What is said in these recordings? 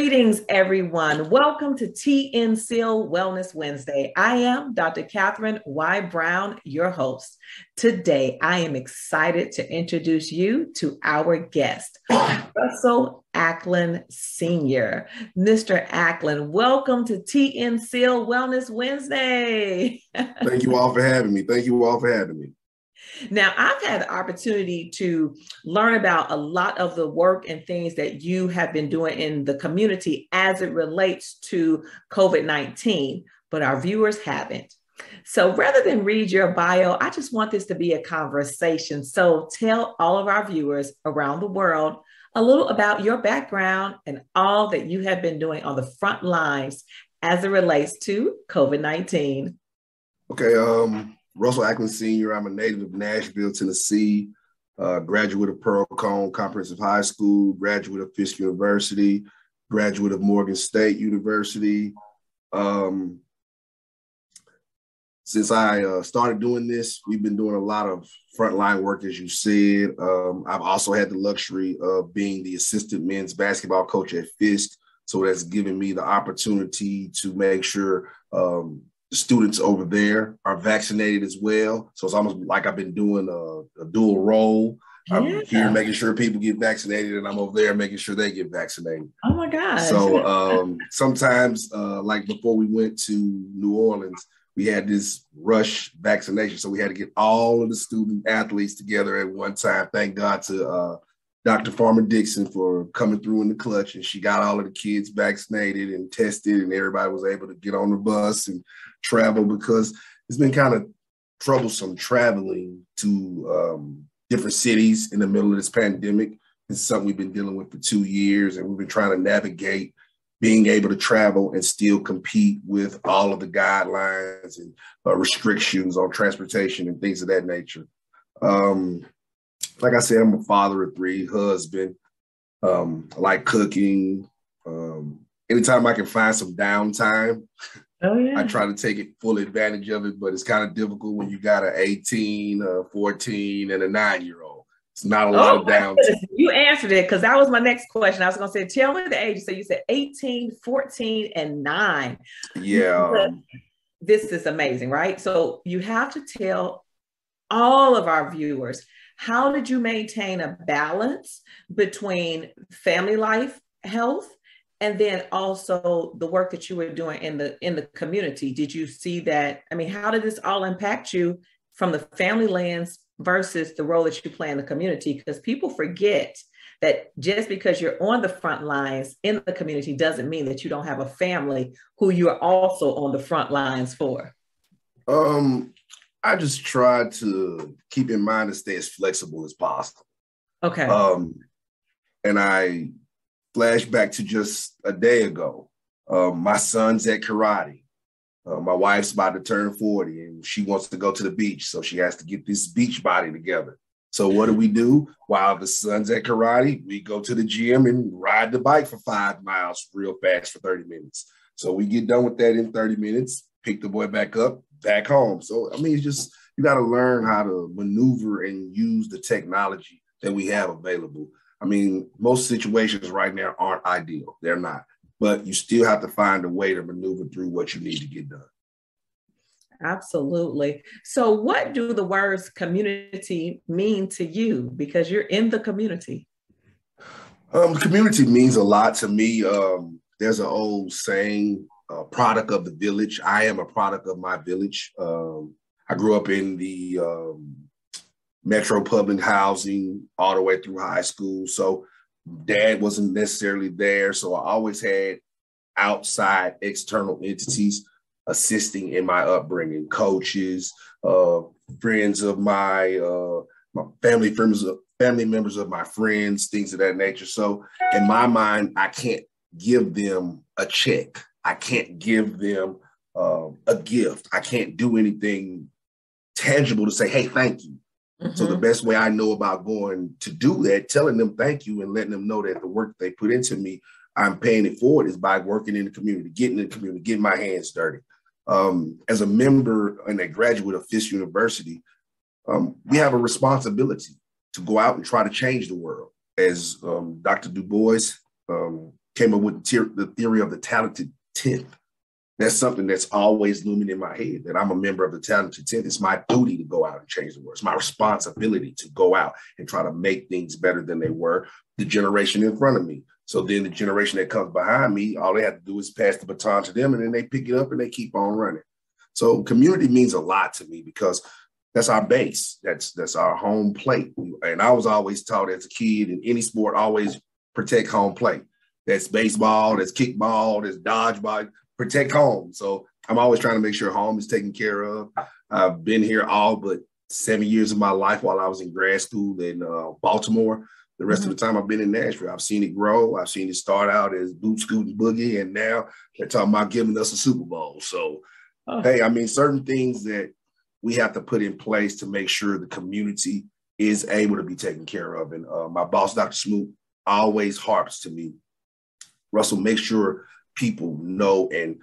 Greetings, everyone. Welcome to TN CEAL Wellness Wednesday. I am Dr. Katherine Y. Brown, your host. Today, I am excited to introduce you to our guest, Russell Acklin Sr. Mr. Acklin, welcome to TN CEAL Wellness Wednesday. Thank you all for having me. Thank you all for having me. Now, I've had the opportunity to learn about a lot of the work and things that you have been doing in the community as it relates to COVID 19, but our viewers haven't. So rather than read your bio, I just want this to be a conversation. So tell all of our viewers around the world a little about your background and all that you have been doing on the front lines as it relates to COVID 19. Okay. Um, Russell Acklin Sr. I'm a native of Nashville, Tennessee, uh, graduate of Pearl-Cohn Comprehensive High School, graduate of Fisk University, graduate of Morgan State University. Um, since I uh, started doing this, we've been doing a lot of frontline work, as you said. Um, I've also had the luxury of being the assistant men's basketball coach at Fisk. So that's given me the opportunity to make sure um, the students over there are vaccinated as well. So it's almost like I've been doing a, a dual role. I'm here making sure people get vaccinated, and I'm over there making sure they get vaccinated. Oh my God. So um, sometimes, uh, like before we went to New Orleans, we had this rush vaccination. So we had to get all of the student athletes together at one time. Thank God to uh, Dr. Farmer-Dixon for coming through in the clutch, and she got all of the kids vaccinated and tested, and everybody was able to get on the bus and travel because it's been kind of troublesome traveling to um, different cities in the middle of this pandemic. It's something we've been dealing with for two years, and we've been trying to navigate being able to travel and still compete with all of the guidelines and uh, restrictions on transportation and things of that nature. Um, like I said, I'm a father of three, husband. Um, I like cooking. Um, anytime I can find some downtime, oh, yeah. I try to take it full advantage of it. But it's kind of difficult when you got an 18, a 14, and a nine year old. It's not a lot oh, of downtime. You answered it because that was my next question. I was going to say, tell me the age. So you said 18, 14, and nine. Yeah. This is amazing, right? So you have to tell all of our viewers how did you maintain a balance between family life, health, and then also the work that you were doing in the in the community? Did you see that? I mean, how did this all impact you from the family lens versus the role that you play in the community? Because people forget that just because you're on the front lines in the community doesn't mean that you don't have a family who you are also on the front lines for. Um, I just try to keep in mind to stay as flexible as possible. Okay. Um, and I flash back to just a day ago. Um, my son's at karate. Uh, my wife's about to turn 40 and she wants to go to the beach. So she has to get this beach body together. So what do we do? While the son's at karate, we go to the gym and ride the bike for five miles real fast for 30 minutes. So we get done with that in 30 minutes, pick the boy back up, back home. So I mean, it's just you got to learn how to maneuver and use the technology that we have available. I mean, most situations right now aren't ideal; they're not. But you still have to find a way to maneuver through what you need to get done. Absolutely. So, what do the words community mean to you? Because you're in the community. Um, community means a lot to me. Um, there's an old saying a product of the village. I am a product of my village. Um, I grew up in the um, Metro public housing all the way through high school. So dad wasn't necessarily there. So I always had outside external entities assisting in my upbringing, coaches, uh, friends of my, uh, my family friends, family members of my friends, things of that nature. So in my mind, I can't give them a check. I can't give them um, a gift. I can't do anything tangible to say, hey, thank you. Mm-hmm. So the mm-hmm. best way I know about going to do that, telling them thank you and letting them know that the work they put into me, I'm paying it forward is by working in the community, getting in the community, getting my hands dirty. Um, as a member and a graduate of Fisk University, um, we have a responsibility to go out and try to change the world. As um, Dr. Du Bois um, came up with the theory of the talented 10th. That's something that's always looming in my head that I'm a member of the talented 10th. It's my duty to go out and change the world. It's my responsibility to go out and try to make things better than they were the generation in front of me. So then the generation that comes behind me, all they have to do is pass the baton to them and then they pick it up and they keep on running. So community means a lot to me because that's our base. That's that's our home plate. And I was always taught as a kid in any sport, always protect home plate. That's baseball, that's kickball, that's dodgeball. Protect home. So I'm always trying to make sure home is taken care of. I've been here all but seven years of my life while I was in grad school in uh, Baltimore. The rest mm-hmm. of the time I've been in Nashville. I've seen it grow. I've seen it start out as boot scooting boogie, and now they're talking about giving us a Super Bowl. So, oh. hey, I mean, certain things that we have to put in place to make sure the community is able to be taken care of. And uh, my boss, Dr. Smoot, always harps to me, Russell, make sure people know and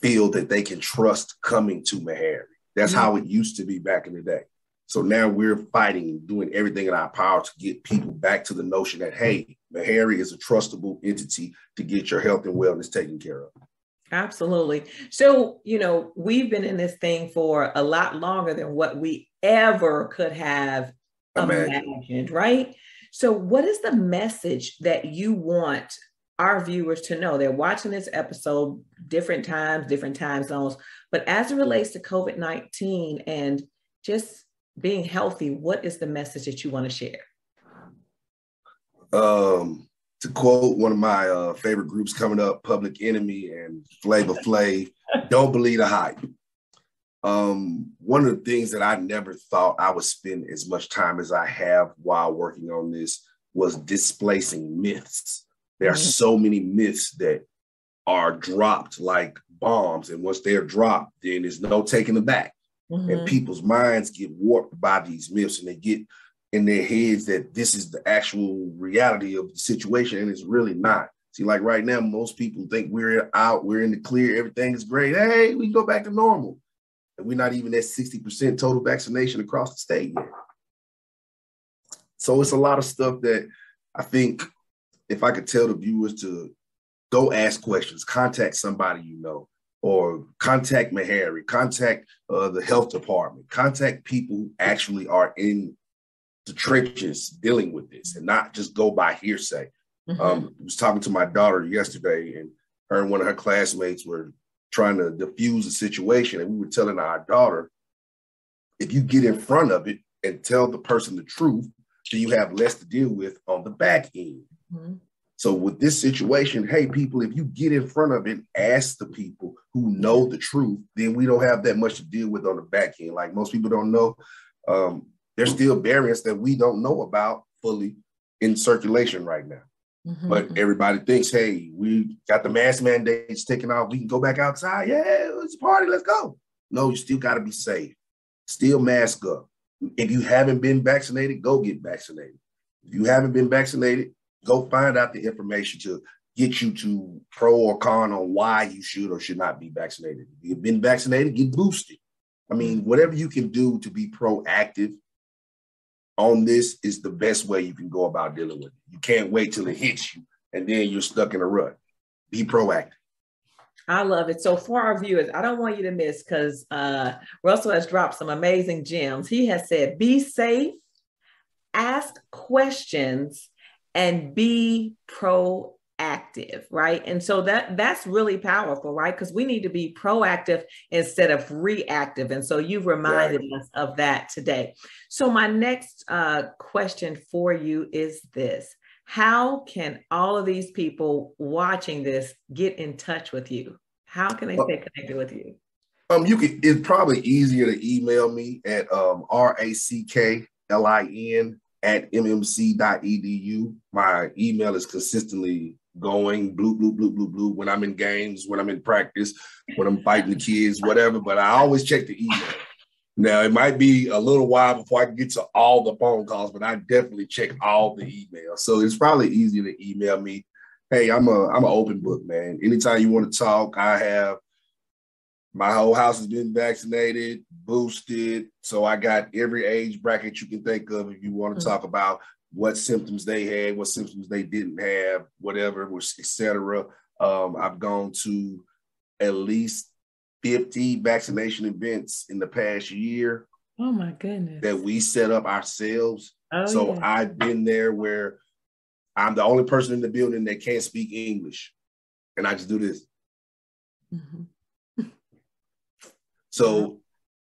feel that they can trust coming to Meharry. That's mm-hmm. how it used to be back in the day. So now we're fighting, doing everything in our power to get people back to the notion that, hey, Meharry is a trustable entity to get your health and wellness taken care of. Absolutely. So, you know, we've been in this thing for a lot longer than what we ever could have imagined, imagined right? So, what is the message that you want our viewers to know? They're watching this episode different times, different time zones, but as it relates to COVID 19 and just being healthy, what is the message that you want to share? Um, to quote one of my uh, favorite groups coming up, Public Enemy and Flavor Flav, don't believe the hype. Um, one of the things that I never thought I would spend as much time as I have while working on this was displacing myths. There are mm-hmm. so many myths that are dropped like bombs, and once they're dropped, then there's no taking them back. Mm-hmm. And people's minds get warped by these myths, and they get in their heads that this is the actual reality of the situation, and it's really not. See, like right now, most people think we're out, we're in the clear, everything is great. Hey, we can go back to normal. And we're not even at 60% total vaccination across the state yet. So it's a lot of stuff that I think if I could tell the viewers to go ask questions, contact somebody you know, or contact Meharry, contact uh, the health department, contact people who actually are in the trenches dealing with this and not just go by hearsay. Mm-hmm. Um, I was talking to my daughter yesterday, and her and one of her classmates were trying to diffuse the situation, and we were telling our daughter, if you get in front of it and tell the person the truth, then you have less to deal with on the back end. Mm-hmm. So with this situation, hey people, if you get in front of it, ask the people who know the truth, then we don't have that much to deal with on the back end. Like most people don't know, um, there's still variants that we don't know about fully in circulation right now. Mm-hmm. But everybody thinks, hey, we got the mask mandates taken off. We can go back outside. Yeah, it's a party. Let's go. No, you still got to be safe. Still mask up. If you haven't been vaccinated, go get vaccinated. If you haven't been vaccinated, go find out the information to get you to pro or con on why you should or should not be vaccinated. If you've been vaccinated, get boosted. I mean, whatever you can do to be proactive on this is the best way you can go about dealing with it. You can't wait till it hits you and then you're stuck in a rut. Be proactive. I love it. So for our viewers, I don't want you to miss because uh, Russell has dropped some amazing gems. He has said, be safe, ask questions, and be proactive right? And so that that's really powerful right? Because we need to be proactive instead of reactive. And so you've reminded right. us of that today. So my next uh, question for you is this. How can all of these people watching this get in touch with you? How can they stay connected with you? um you can it's probably easier to email me at um r-a-c-k-l-i-n at mmc.edu. My email is consistently going blue, blue, blue, blue, blue when I'm in games, when I'm in practice, when I'm fighting the kids, whatever. But I always check the email. Now it might be a little while before I can get to all the phone calls, but I definitely check all the emails. So it's probably easier to email me. Hey, I'm a I'm an open book, man. Anytime you want to talk, I have my whole house has been vaccinated, boosted. So I got every age bracket you can think of if you want to mm-hmm. talk about what symptoms they had, what symptoms they didn't have, whatever, etc. Um, I've gone to at least 50 vaccination events in the past year. Oh my goodness. That we set up ourselves. Oh, so yeah. I've been there where I'm the only person in the building that can't speak English. And I just do this. Mm-hmm. So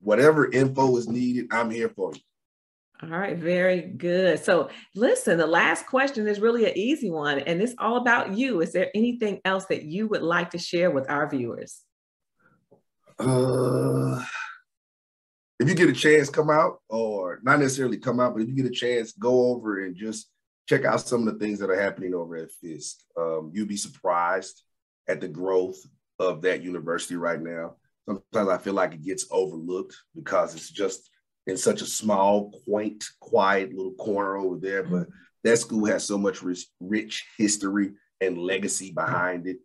whatever info is needed, I'm here for you. All right, very good. So, listen, the last question is really an easy one, and it's all about you. Is there anything else that you would like to share with our viewers? Uh, if you get a chance, come out, or not necessarily come out, but if you get a chance, go over and just check out some of the things that are happening over at Fisk. Um, you'll be surprised at the growth of that university right now. Sometimes I feel like it gets overlooked because it's just in such a small, quaint, quiet little corner over there. Mm-hmm. But that school has so much rich, rich history and legacy behind it.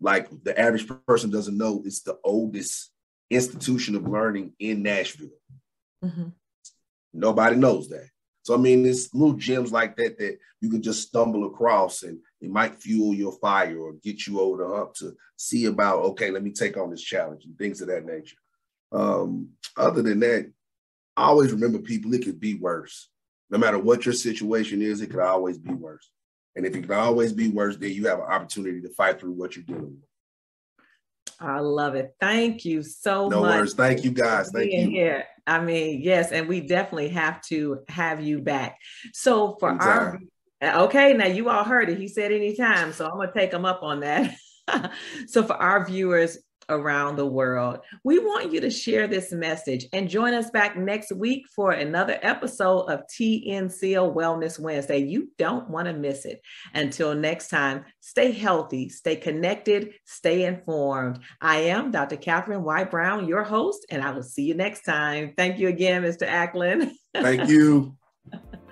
Like the average person doesn't know, it's the oldest institution of learning in Nashville. Mm-hmm. Nobody knows that. So I mean, it's little gems like that that you can just stumble across, and it might fuel your fire or get you over the hump to see about. Okay, let me take on this challenge and things of that nature. Um, other than that, I always remember people. It could be worse. No matter what your situation is, it could always be worse. And if it can always be worse, then you have an opportunity to fight through what you're dealing with. I love it. Thank you so no much. No worries. Thank you guys. Thank you. Here. I mean, yes, and we definitely have to have you back. So for anytime. our okay, now you all heard it. He said anytime. So I'm gonna take him up on that. so for our viewers, around the world. We want you to share this message and join us back next week for another episode of TN CEAL Wellness Wednesday. You don't want to miss it. Until next time, stay healthy, stay connected, stay informed. I am Dr. Katherine White Brown, your host, and I will see you next time. Thank you again, Mr. Acklin. Thank you.